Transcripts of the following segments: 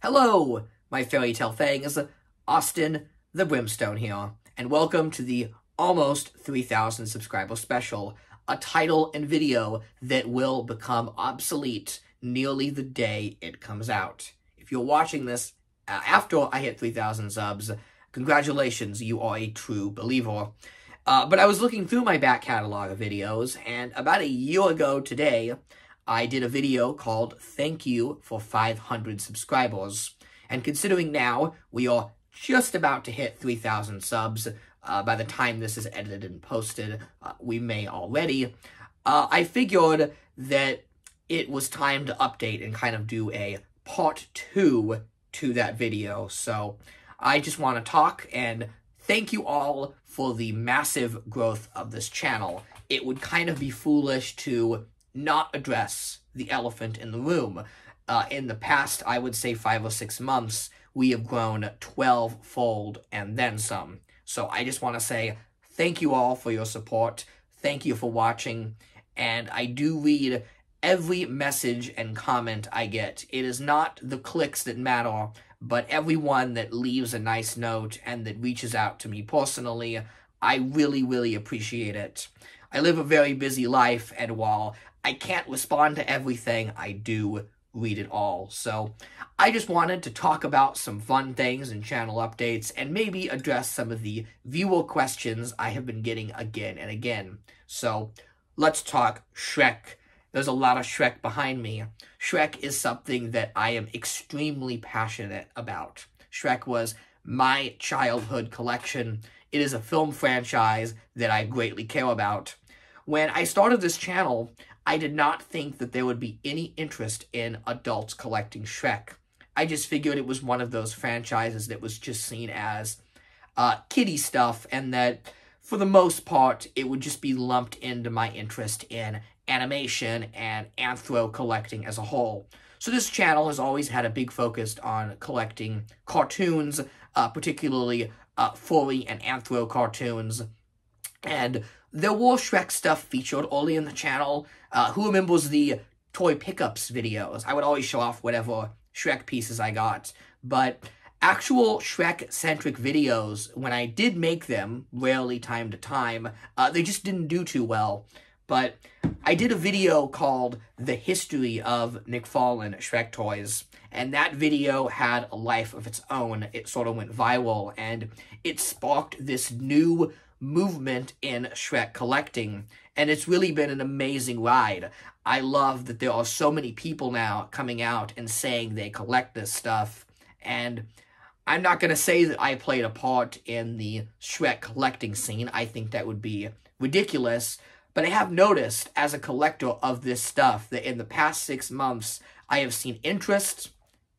Hello, my fairy tale fangs, Austin the Brimstone here, and welcome to the almost 3,000 subscriber special, a title and video that will become obsolete nearly the day it comes out. If you're watching this uh, after I hit 3,000 subs, congratulations, you are a true believer. Uh, but I was looking through my back catalog of videos, and about a year ago today, I did a video called Thank You for 500 Subscribers. And considering now we are just about to hit 3,000 subs, uh, by the time this is edited and posted, uh, we may already, uh, I figured that it was time to update and kind of do a part two to that video. So I just want to talk and thank you all for the massive growth of this channel. It would kind of be foolish to not address the elephant in the room. Uh, in the past, I would say five or six months, we have grown 12 fold and then some. So I just want to say thank you all for your support. Thank you for watching. And I do read every message and comment I get. It is not the clicks that matter, but everyone that leaves a nice note and that reaches out to me personally. I really, really appreciate it. I live a very busy life, and while I can't respond to everything, I do read it all. So I just wanted to talk about some fun things and channel updates and maybe address some of the viewer questions I have been getting again and again. So let's talk Shrek. There's a lot of Shrek behind me. Shrek is something that I am extremely passionate about. Shrek was my childhood collection. It is a film franchise that I greatly care about. When I started this channel, I did not think that there would be any interest in adults collecting Shrek. I just figured it was one of those franchises that was just seen as uh, kiddie stuff, and that for the most part, it would just be lumped into my interest in animation and anthro collecting as a whole. So this channel has always had a big focus on collecting cartoons, uh, particularly uh, furry and anthro cartoons. And there were Shrek stuff featured early in the channel. Uh, who remembers the toy pickups videos? I would always show off whatever Shrek pieces I got. But actual Shrek-centric videos, when I did make them, rarely time to time, uh, they just didn't do too well. But I did a video called The History of McFarlane Shrek Toys, and that video had a life of its own. It sort of went viral, and it sparked this new movement in Shrek collecting, and it's really been an amazing ride. I love that there are so many people now coming out and saying they collect this stuff, and I'm not going to say that I played a part in the Shrek collecting scene. I think that would be ridiculous, but I have noticed as a collector of this stuff that in the past six months, I have seen interest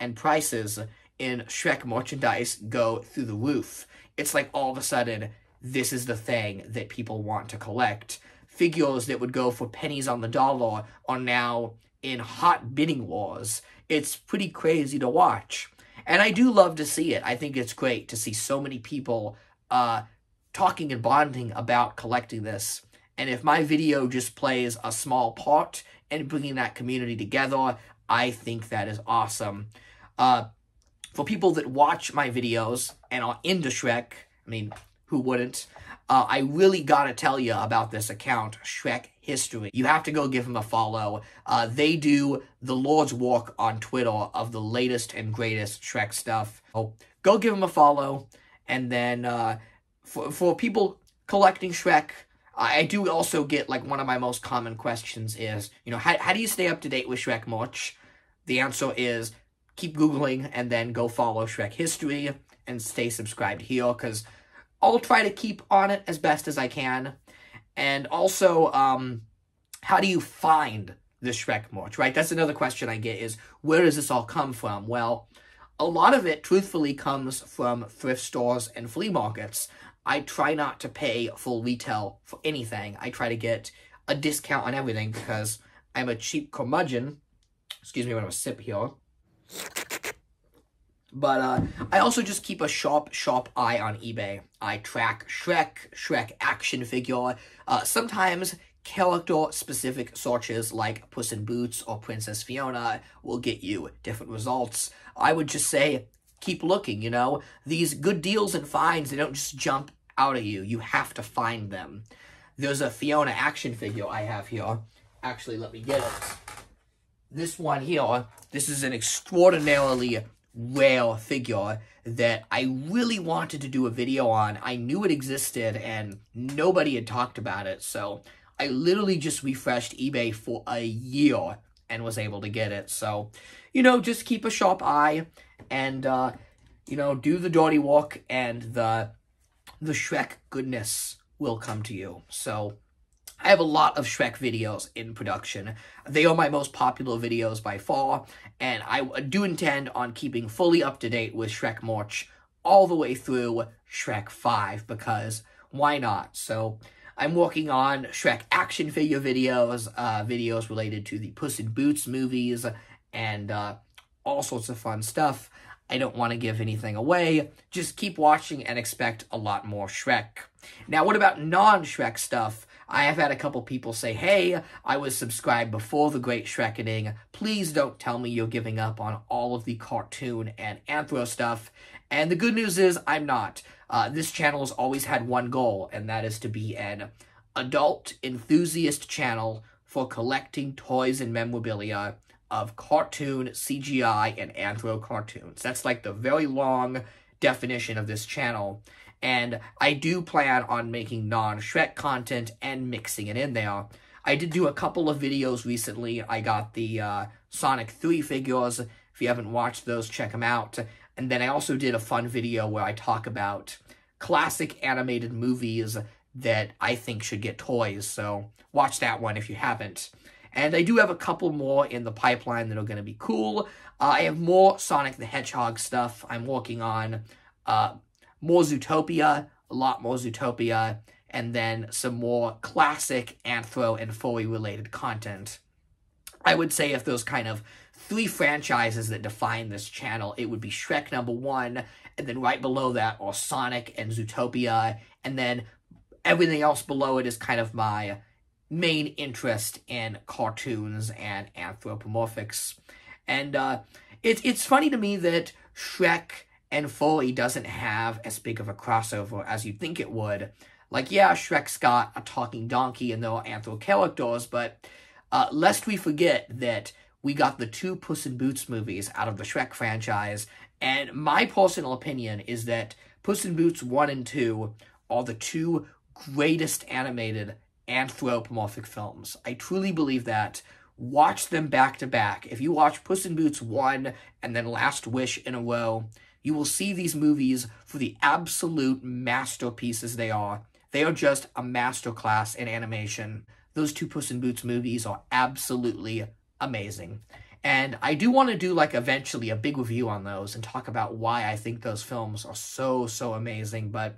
and prices in Shrek merchandise go through the roof. It's like all of a sudden this is the thing that people want to collect. Figures that would go for pennies on the dollar are now in hot bidding wars. It's pretty crazy to watch. And I do love to see it. I think it's great to see so many people uh, talking and bonding about collecting this. And if my video just plays a small part in bringing that community together, I think that is awesome. Uh, for people that watch my videos and are into Shrek, I mean, who wouldn't. Uh, I really gotta tell you about this account, Shrek History. You have to go give them a follow. Uh, they do the Lord's Walk on Twitter of the latest and greatest Shrek stuff. Oh, go give them a follow. And then uh, for, for people collecting Shrek, I do also get, like, one of my most common questions is, you know, how, how do you stay up to date with Shrek merch? The answer is keep Googling and then go follow Shrek History and stay subscribed here because I'll try to keep on it as best as I can. And also, um, how do you find the Shrek merch, right? That's another question I get is, where does this all come from? Well, a lot of it, truthfully, comes from thrift stores and flea markets. I try not to pay full retail for anything. I try to get a discount on everything because I'm a cheap curmudgeon. Excuse me when I'm a sip here. But uh, I also just keep a sharp, sharp eye on eBay. I track Shrek, Shrek action figure, uh, sometimes character-specific searches like Puss in Boots or Princess Fiona will get you different results. I would just say, keep looking, you know? These good deals and finds, they don't just jump out at you. You have to find them. There's a Fiona action figure I have here. Actually, let me get it. This one here, this is an extraordinarily rare figure that I really wanted to do a video on. I knew it existed and nobody had talked about it, so I literally just refreshed eBay for a year and was able to get it. So, you know, just keep a sharp eye and, uh, you know, do the dirty walk and the, the Shrek goodness will come to you. So, I have a lot of Shrek videos in production. They are my most popular videos by far, and I do intend on keeping fully up to date with Shrek March all the way through Shrek 5, because why not? So, I'm working on Shrek action figure videos, uh, videos related to the Puss in Boots movies, and uh, all sorts of fun stuff. I don't want to give anything away. Just keep watching and expect a lot more Shrek. Now, what about non-Shrek stuff? I have had a couple people say, hey, I was subscribed before the Great Shrekening. Please don't tell me you're giving up on all of the cartoon and anthro stuff. And the good news is I'm not. Uh, this channel has always had one goal, and that is to be an adult enthusiast channel for collecting toys and memorabilia of cartoon, CGI, and anthro cartoons. That's like the very long definition of this channel. And I do plan on making non-Shrek content and mixing it in there. I did do a couple of videos recently. I got the uh, Sonic 3 figures. If you haven't watched those, check them out. And then I also did a fun video where I talk about classic animated movies that I think should get toys. So watch that one if you haven't. And I do have a couple more in the pipeline that are going to be cool. Uh, I have more Sonic the Hedgehog stuff I'm working on. Uh, more Zootopia, a lot more Zootopia, and then some more classic Anthro and Foley related content. I would say if those kind of three franchises that define this channel. It would be Shrek number one, and then right below that are Sonic and Zootopia, and then everything else below it is kind of my main interest in cartoons and anthropomorphics. And uh, it's it's funny to me that Shrek and Foley doesn't have as big of a crossover as you'd think it would. Like, yeah, Shrek's got a talking donkey and there are anthro characters, but uh, lest we forget that we got the two Puss in Boots movies out of the Shrek franchise, and my personal opinion is that Puss in Boots 1 and 2 are the two greatest animated anthropomorphic films. I truly believe that. Watch them back to back. If you watch Puss in Boots 1 and then Last Wish in a row, you will see these movies for the absolute masterpieces they are. They are just a masterclass in animation. Those two Puss in Boots movies are absolutely amazing. And I do want to do like eventually a big review on those and talk about why I think those films are so, so amazing. But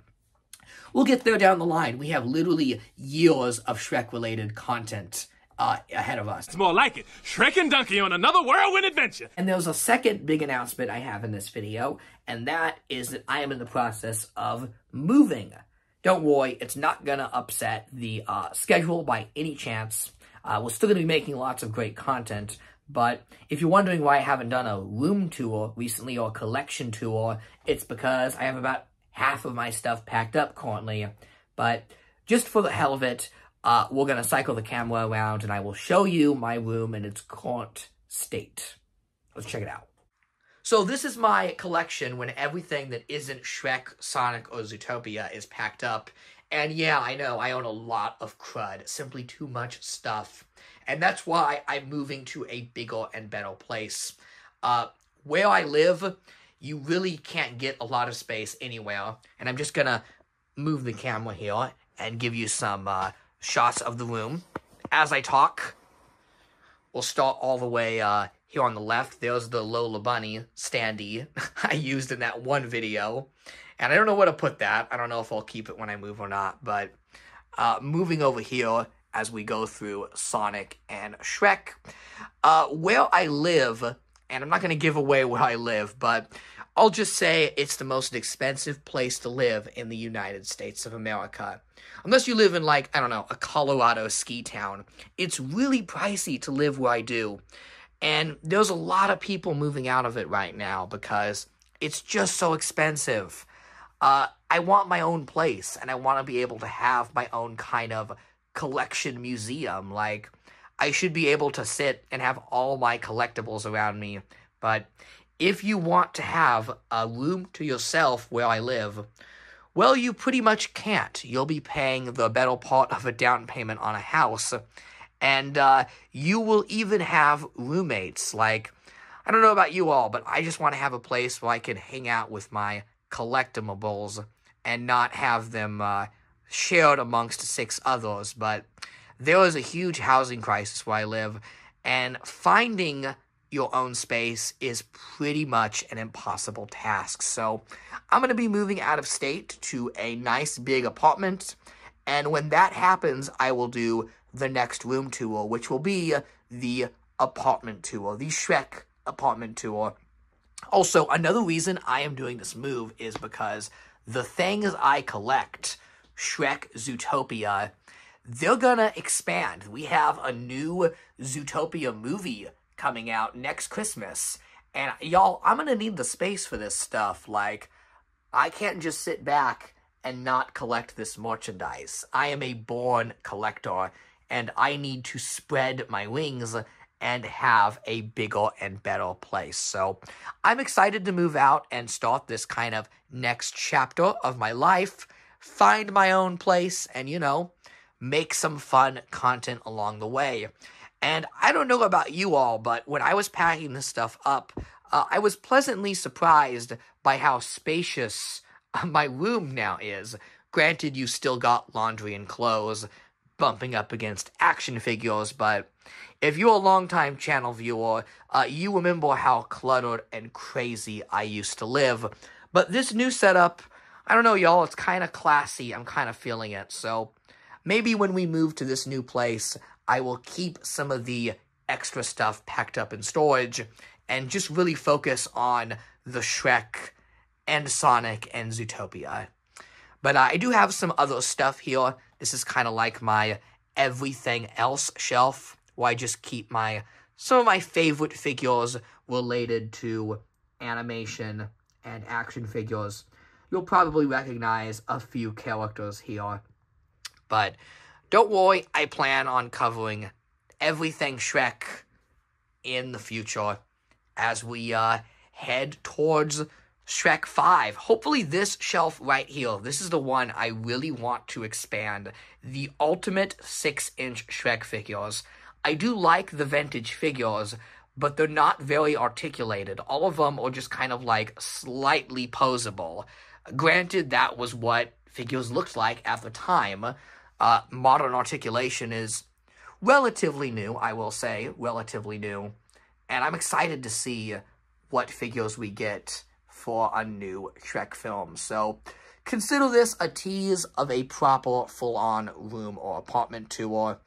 we'll get there down the line. We have literally years of Shrek related content uh, ahead of us. It's more like it. Shrek and Donkey on another whirlwind adventure. And there's a second big announcement I have in this video, and that is that I am in the process of moving. Don't worry, it's not going to upset the uh, schedule by any chance. Uh, we're still going to be making lots of great content, but if you're wondering why I haven't done a room tour recently or a collection tour, it's because I have about half of my stuff packed up currently. But just for the hell of it, uh, we're going to cycle the camera around and I will show you my room in its current state. Let's check it out. So this is my collection when everything that isn't Shrek, Sonic, or Zootopia is packed up. And yeah, I know, I own a lot of crud, simply too much stuff. And that's why I'm moving to a bigger and better place. Uh, where I live, you really can't get a lot of space anywhere. And I'm just gonna move the camera here and give you some uh, shots of the room. As I talk, we'll start all the way uh, here on the left. There's the Lola Bunny standee I used in that one video. And I don't know where to put that. I don't know if I'll keep it when I move or not. But uh, moving over here as we go through Sonic and Shrek. Uh, where I live, and I'm not going to give away where I live, but I'll just say it's the most expensive place to live in the United States of America. Unless you live in, like, I don't know, a Colorado ski town, it's really pricey to live where I do. And there's a lot of people moving out of it right now because it's just so expensive. Uh, I want my own place and I want to be able to have my own kind of collection museum. Like, I should be able to sit and have all my collectibles around me. But if you want to have a room to yourself where I live, well, you pretty much can't. You'll be paying the better part of a down payment on a house. And uh, you will even have roommates. Like, I don't know about you all, but I just want to have a place where I can hang out with my collectibles and not have them uh, shared amongst six others. But there is a huge housing crisis where I live, and finding your own space is pretty much an impossible task. So I'm going to be moving out of state to a nice big apartment. And when that happens, I will do the next room tour, which will be the apartment tour, the Shrek apartment tour. Also, another reason I am doing this move is because the things I collect, Shrek Zootopia, they're gonna expand. We have a new Zootopia movie coming out next Christmas. And y'all, I'm gonna need the space for this stuff. Like, I can't just sit back and not collect this merchandise. I am a born collector, and I need to spread my wings and have a bigger and better place. So I'm excited to move out and start this kind of next chapter of my life, find my own place, and, you know, make some fun content along the way. And I don't know about you all, but when I was packing this stuff up, uh, I was pleasantly surprised by how spacious my room now is. Granted, you still got laundry and clothes bumping up against action figures, but if you're a longtime channel viewer, uh, you remember how cluttered and crazy I used to live. But this new setup, I don't know, y'all, it's kind of classy. I'm kind of feeling it. So maybe when we move to this new place, I will keep some of the extra stuff packed up in storage and just really focus on the Shrek and Sonic and Zootopia. But uh, I do have some other stuff here. This is kind of like my everything else shelf, where I just keep my some of my favorite figures related to animation and action figures. You'll probably recognize a few characters here. But don't worry, I plan on covering everything Shrek in the future as we uh, head towards Shrek 5. Hopefully this shelf right here, this is the one I really want to expand. The ultimate 6-inch Shrek figures. I do like the vintage figures, but they're not very articulated. All of them are just kind of like slightly posable. Granted, that was what figures looked like at the time. Uh, modern articulation is relatively new, I will say, relatively new. And I'm excited to see what figures we get for a new Shrek film. So consider this a tease of a proper full-on room or apartment tour.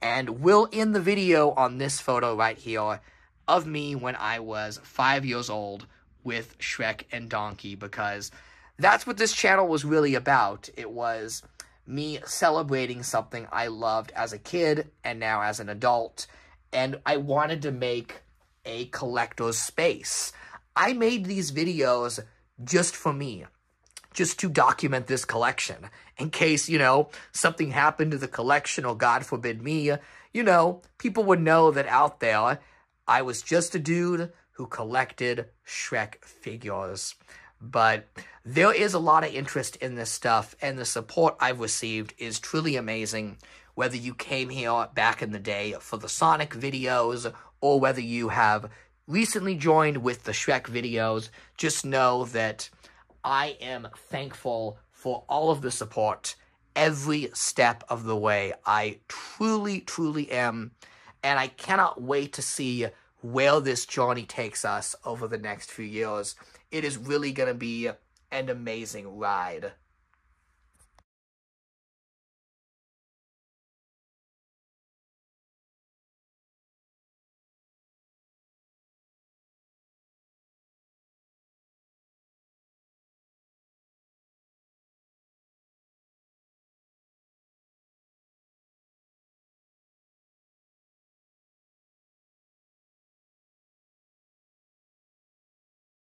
And we'll end the video on this photo right here of me when I was five years old with Shrek and Donkey because that's what this channel was really about. It was me celebrating something I loved as a kid and now as an adult. And I wanted to make a collector's space. I made these videos just for me, just to document this collection. In case, you know, something happened to the collection or God forbid me, you know, people would know that out there I was just a dude who collected Shrek figures. But there is a lot of interest in this stuff, and the support I've received is truly amazing. Whether you came here back in the day for the Sonic videos, or whether you have recently joined with the Shrek videos, just know that I am thankful for all of the support every step of the way. I truly, truly am. And I cannot wait to see where this journey takes us over the next few years. It is really going to be an amazing ride.